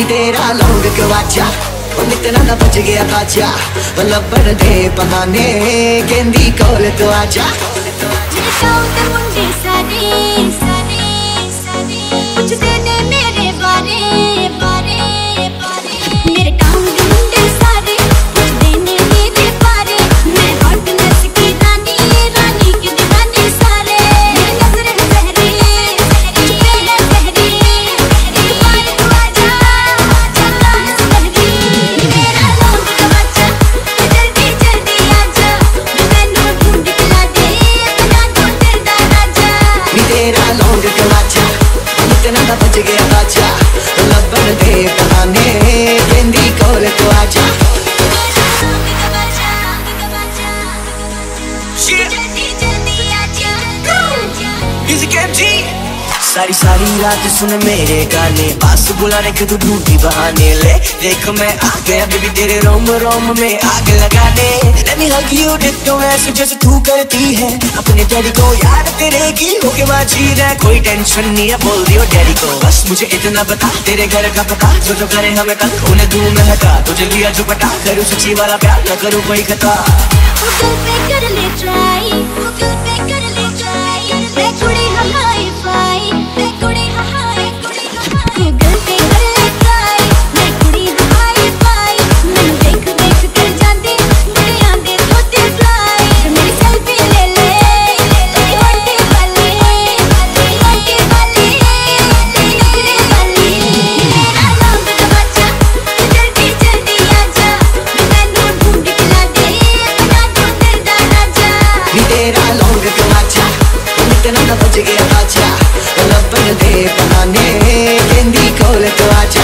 लौंग गवाचा नितना ना बच गया काचा लब्बड़ दे बहाने केंदी कोल तो आजा मुंडे सारे सारे सारे बच गया सारी सारी रात सुन मेरे गाने। बस बुलाने के तू ढूंढी बहाने। ले, देख मैं आ गया बेबी तेरे रोम रोम में आग लगाने। Let me hug you ऐसे जैसे तू करती है। अपने डैडी को याद तेरे की होके बाजी रहे कोई टेंशन नहीं है, बोल दियो डैडी को। बस मुझे इतना बता, तेरे घर का पता। जो जो करे हमें कल, उन्हें में हटा। तुझे लिया जो पटा करूँ सच्ची वाला प्यार, न करूँ कोई खता। कर ले ट्राई लौंग कलाचा इतना न बज गया आचा लबन दे बनाने गेंदी खोल तो आचा